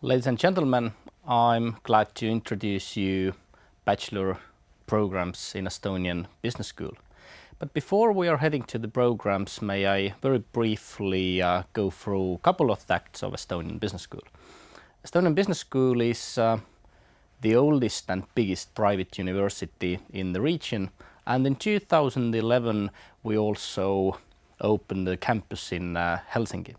Ladies and gentlemen, I'm glad to introduce you bachelor programs in Estonian Business School. But before we are heading to the programs, may I very briefly uh, go through a couple of facts of Estonian Business School. Estonian Business School is uh, the oldest and biggest private university in the region and in 2011 we also opened a campus in uh, Helsinki.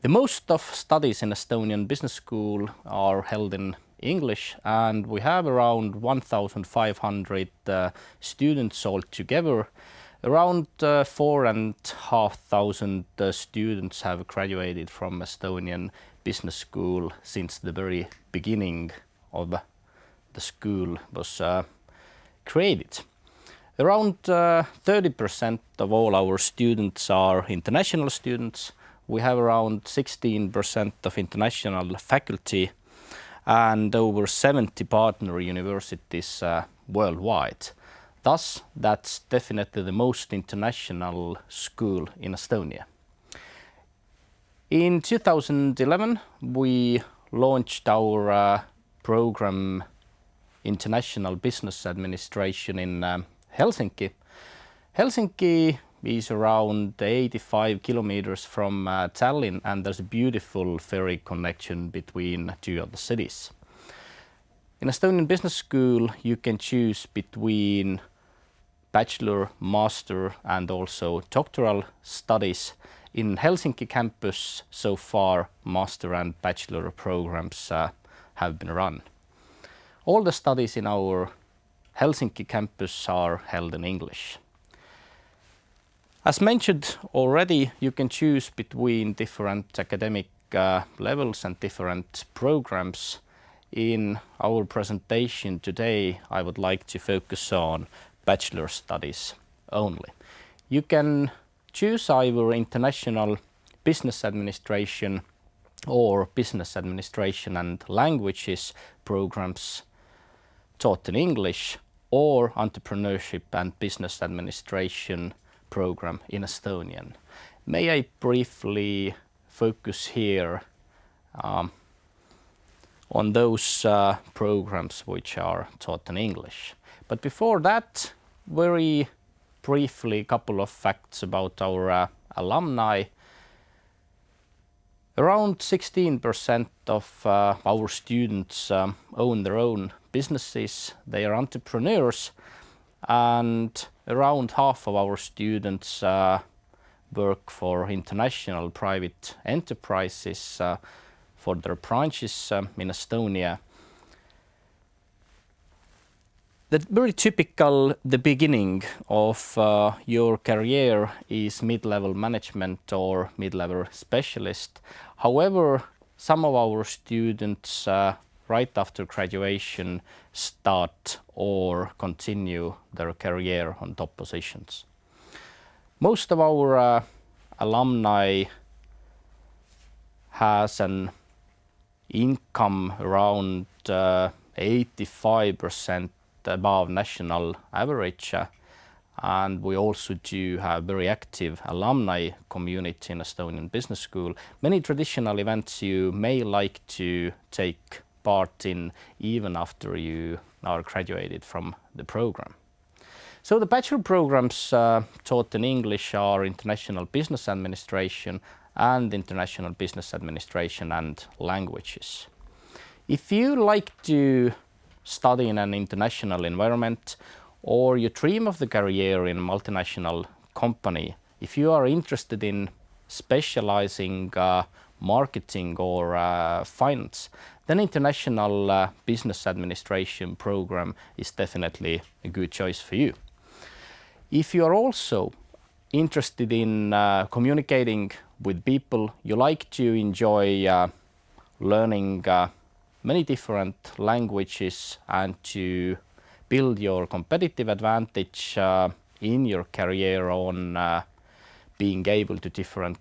The most of studies in Estonian Business School are held in English and we have around 1,500 uh, students altogether. Around uh, four and half thousand uh, students have graduated from Estonian Business School since the very beginning of the school was uh, created. Around 30% uh, of all our students are international students we have around 16% of international faculty and over 70 partner universities uh, worldwide. Thus, that's definitely the most international school in Estonia. In 2011, we launched our uh, program International Business Administration in um, Helsinki. Helsinki is around 85 kilometers from uh, Tallinn and there's a beautiful ferry connection between two other cities. In Estonian Business School you can choose between bachelor, master and also doctoral studies. In Helsinki campus so far master and bachelor programs uh, have been run. All the studies in our Helsinki campus are held in English. As mentioned already, you can choose between different academic uh, levels and different programs. In our presentation today, I would like to focus on bachelor studies only. You can choose either international business administration or business administration and languages programs taught in English or entrepreneurship and business administration program in Estonian. May I briefly focus here um, on those uh, programs which are taught in English. But before that, very briefly, a couple of facts about our uh, alumni. Around 16% of uh, our students um, own their own businesses. They are entrepreneurs and around half of our students uh, work for international private enterprises uh, for their branches um, in Estonia. The very typical the beginning of uh, your career is mid-level management or mid-level specialist. However, some of our students uh, right after graduation start or continue their career on top positions. Most of our uh, alumni has an income around 85% uh, above national average uh, and we also do have a very active alumni community in Estonian Business School. Many traditional events you may like to take part in even after you are graduated from the program. So the bachelor programs uh, taught in English are International Business Administration and International Business Administration and Languages. If you like to study in an international environment or you dream of the career in a multinational company, if you are interested in specializing uh, marketing or uh, finance, then international uh, business administration program is definitely a good choice for you. If you are also interested in uh, communicating with people, you like to enjoy uh, learning uh, many different languages and to build your competitive advantage uh, in your career on being able to different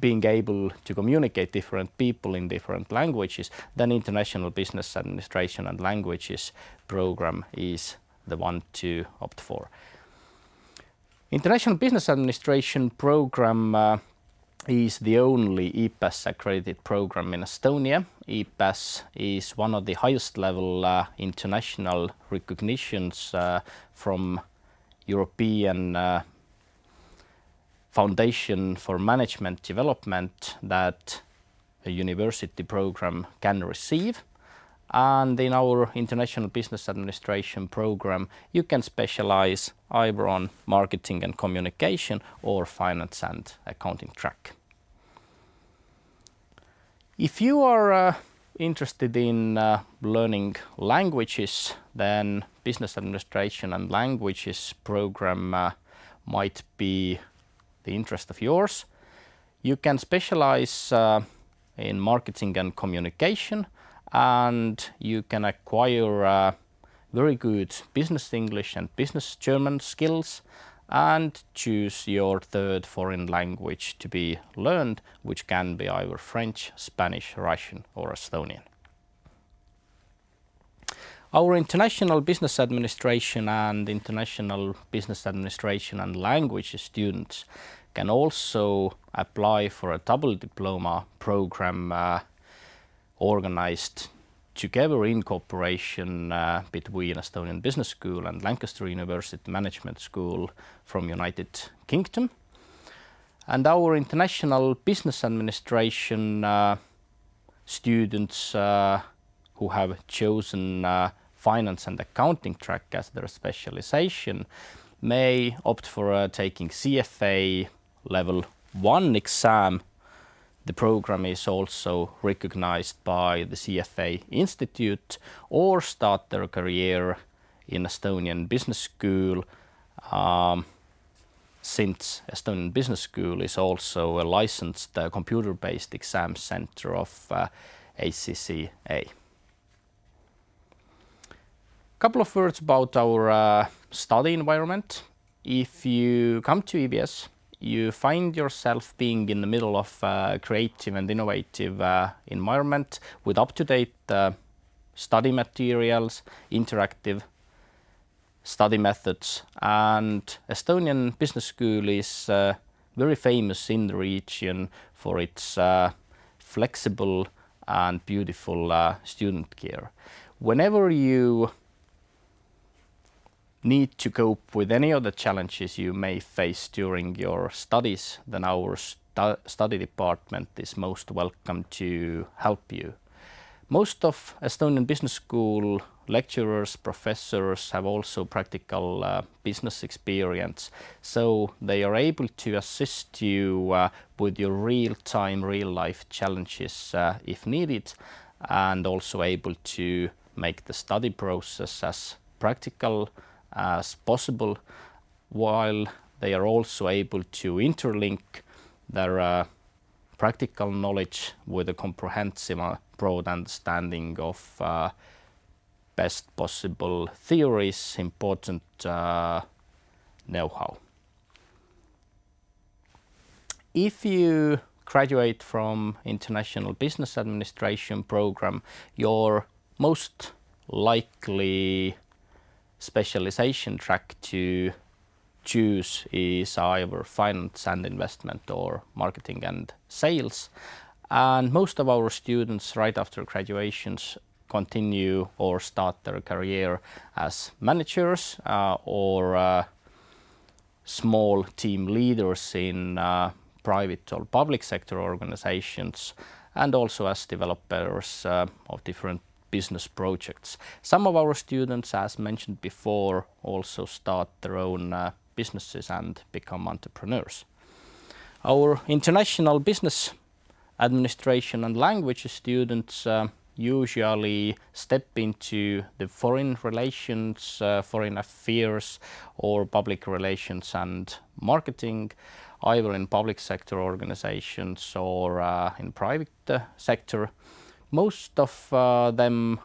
being able to communicate different people in different languages, then International Business Administration and Languages program is the one to opt for. International Business Administration program uh, is the only EPAS accredited program in Estonia. EPAS is one of the highest level uh, international recognitions uh, from European uh, Foundation for Management Development that a university program can receive. And in our International Business Administration program, you can specialize either on marketing and communication or finance and accounting track. If you are uh, interested in uh, learning languages, then Business Administration and Languages program uh, might be the interest of yours. You can specialize uh, in marketing and communication and you can acquire uh, very good business English and business German skills and choose your third foreign language to be learned, which can be either French, Spanish, Russian or Estonian. Our International Business Administration and International Business Administration and Language students can also apply for a double diploma program uh, organized together in cooperation uh, between Estonian Business School and Lancaster University Management School from United Kingdom. And our International Business Administration uh, students uh, who have chosen uh, finance and accounting track as their specialization may opt for uh, taking CFA level 1 exam. The program is also recognized by the CFA Institute or start their career in Estonian Business School um, since Estonian Business School is also a licensed uh, computer-based exam center of uh, ACCA. Couple of words about our uh, study environment. If you come to EBS, you find yourself being in the middle of a creative and innovative uh, environment with up-to-date uh, study materials, interactive study methods and Estonian Business School is uh, very famous in the region for its uh, flexible and beautiful uh, student care. Whenever you need to cope with any of the challenges you may face during your studies, then our stu study department is most welcome to help you. Most of Estonian Business School lecturers, professors have also practical uh, business experience, so they are able to assist you uh, with your real-time, real-life challenges uh, if needed, and also able to make the study process as practical as possible while they are also able to interlink their uh, practical knowledge with a comprehensive uh, broad understanding of uh, best possible theories, important uh, know-how. If you graduate from International Business Administration program, your most likely specialization track to choose is either finance and investment or marketing and sales. And most of our students right after graduations continue or start their career as managers uh, or uh, small team leaders in uh, private or public sector organizations and also as developers uh, of different business projects. Some of our students, as mentioned before, also start their own uh, businesses and become entrepreneurs. Our international business administration and language students uh, usually step into the foreign relations, uh, foreign affairs or public relations and marketing either in public sector organizations or uh, in private uh, sector most of uh, them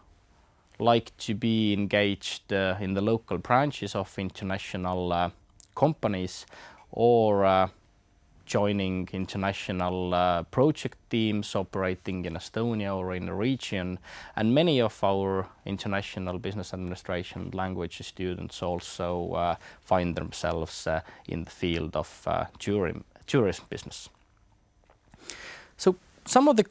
like to be engaged uh, in the local branches of international uh, companies or uh, joining international uh, project teams operating in Estonia or in the region. And many of our international business administration language students also uh, find themselves in the field of tourism, tourism business. So some of the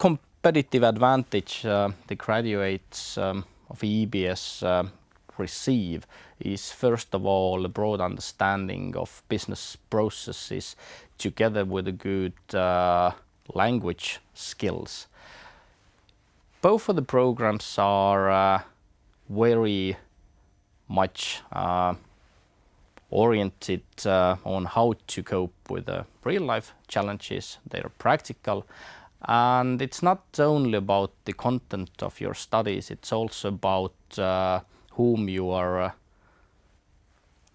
competitive advantage uh, the graduates um, of EBS uh, receive is first of all a broad understanding of business processes together with a good uh, language skills. Both of the programs are uh, very much uh, oriented uh, on how to cope with real life challenges. They're practical and it's not only about the content of your studies, it's also about uh, whom you are uh,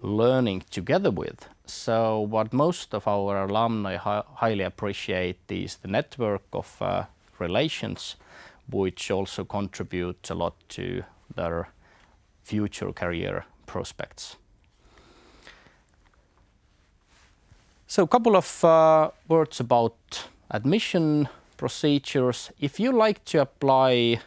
learning together with. So what most of our alumni hi highly appreciate is the network of uh, relations, which also contributes a lot to their future career prospects. So a couple of uh, words about admission procedures. If you like to apply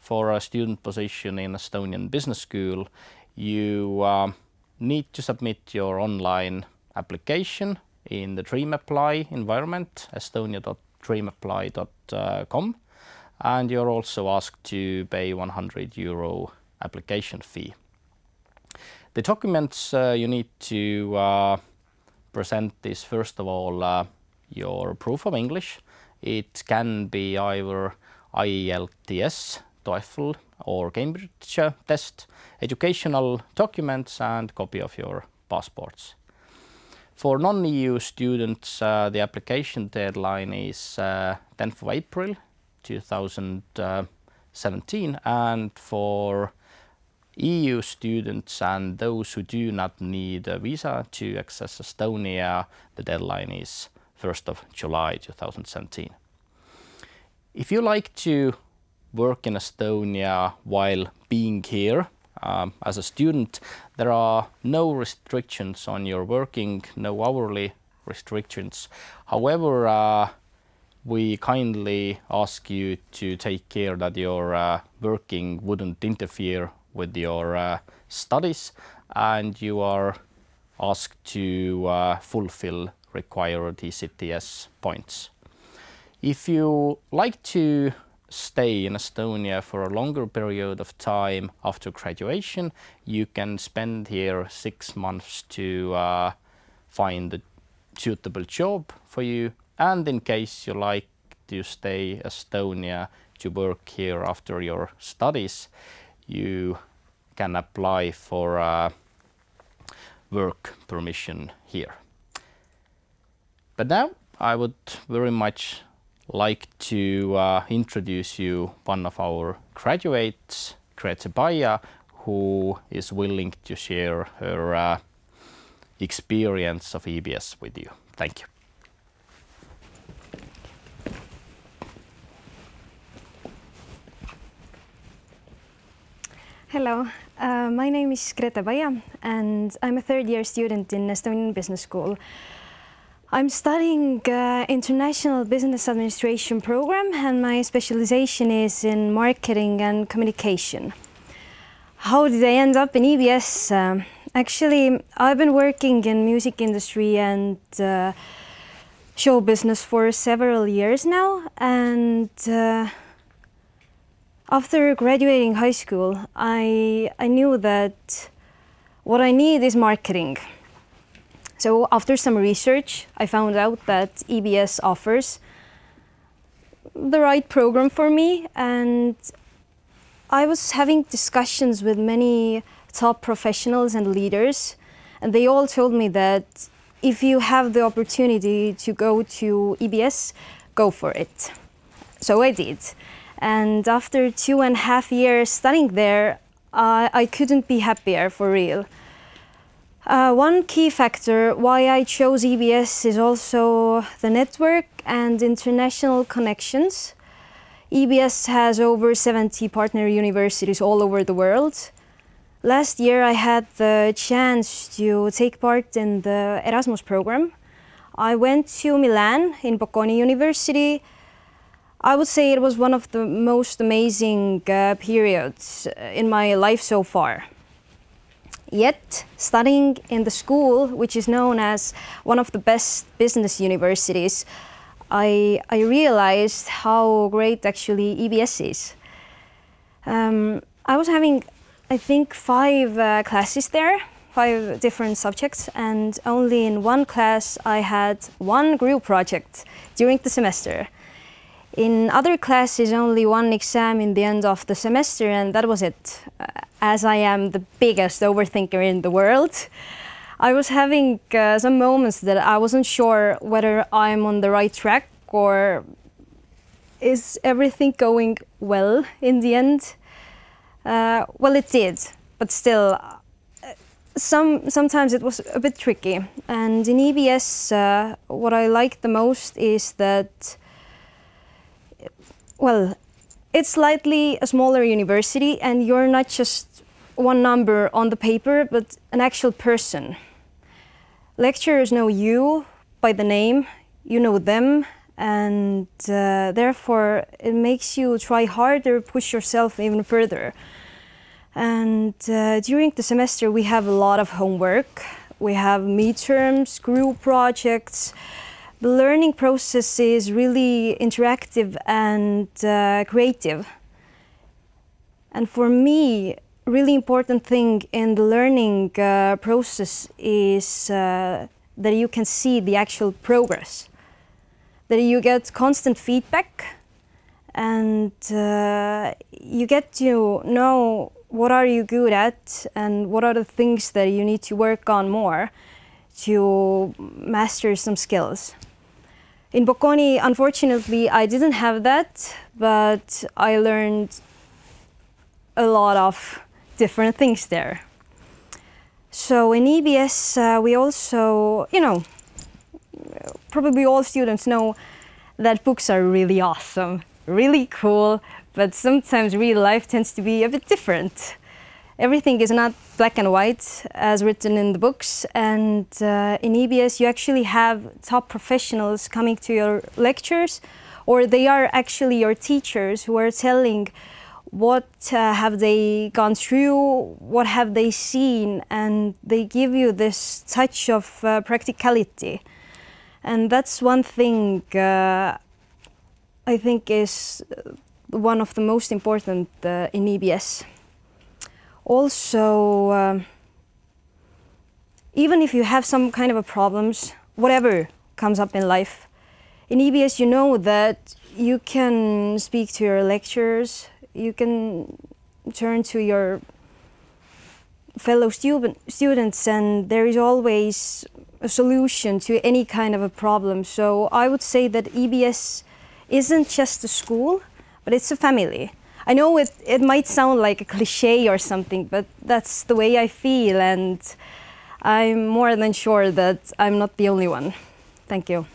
for a student position in Estonian Business School, you uh, need to submit your online application in the DreamApply environment, estonia.dreamapply.com, and you're also asked to pay 100 euro application fee. The documents uh, you need to uh, present is first of all uh, your proof of English. It can be either IELTS TOEFL or Cambridge test, educational documents and copy of your passports. For non-EU students, uh, the application deadline is uh, 10th of April 2017 and for EU students and those who do not need a visa to access Estonia, the deadline is 1st of July 2017. If you like to work in Estonia while being here um, as a student, there are no restrictions on your working, no hourly restrictions. However, uh, we kindly ask you to take care that your uh, working wouldn't interfere with your uh, studies and you are asked to uh, fulfill required ECTS points. If you like to stay in Estonia for a longer period of time after graduation, you can spend here six months to uh, find a suitable job for you. And in case you like to stay Estonia to work here after your studies, you can apply for a work permission here. But now I would very much like to uh, introduce you one of our graduates, Grete Paia, who is willing to share her uh, experience of EBS with you. Thank you. Hello, uh, my name is Grete Paia and I'm a third year student in Estonian Business School. I'm studying uh, International Business Administration program and my specialization is in marketing and communication. How did I end up in EBS? Uh, actually, I've been working in music industry and uh, show business for several years now and uh, after graduating high school, I, I knew that what I need is marketing. So after some research, I found out that EBS offers the right program for me and I was having discussions with many top professionals and leaders and they all told me that if you have the opportunity to go to EBS, go for it. So I did. And after two and a half years studying there, I couldn't be happier for real. Uh, one key factor why I chose EBS is also the network and international connections. EBS has over 70 partner universities all over the world. Last year I had the chance to take part in the Erasmus program. I went to Milan in Bocconi University. I would say it was one of the most amazing uh, periods in my life so far. Yet, studying in the school, which is known as one of the best business universities, I, I realized how great actually EBS is. Um, I was having, I think, five uh, classes there, five different subjects, and only in one class I had one group project during the semester. In other classes, only one exam in the end of the semester, and that was it. Uh, as I am the biggest overthinker in the world, I was having uh, some moments that I wasn't sure whether I'm on the right track or is everything going well in the end. Uh, well, it did, but still, uh, some sometimes it was a bit tricky. And in EBS, uh, what I like the most is that, well, it's slightly a smaller university, and you're not just one number on the paper, but an actual person. Lecturers know you by the name, you know them, and uh, therefore it makes you try harder, push yourself even further. And uh, during the semester, we have a lot of homework. We have midterms, group projects. The learning process is really interactive and uh, creative. And for me, really important thing in the learning uh, process is uh, that you can see the actual progress, that you get constant feedback, and uh, you get to know what are you good at and what are the things that you need to work on more to master some skills. In Bocconi, unfortunately, I didn't have that, but I learned a lot of different things there. So in EBS, uh, we also, you know, probably all students know that books are really awesome, really cool, but sometimes real life tends to be a bit different. Everything is not black and white as written in the books, and uh, in EBS you actually have top professionals coming to your lectures, or they are actually your teachers who are telling what uh, have they gone through, what have they seen, and they give you this touch of uh, practicality. And that's one thing uh, I think is one of the most important uh, in EBS. Also, um, even if you have some kind of a problems, whatever comes up in life, in EBS you know that you can speak to your lecturers, you can turn to your fellow student, students and there is always a solution to any kind of a problem. So I would say that EBS isn't just a school, but it's a family. I know it, it might sound like a cliche or something, but that's the way I feel and I'm more than sure that I'm not the only one. Thank you.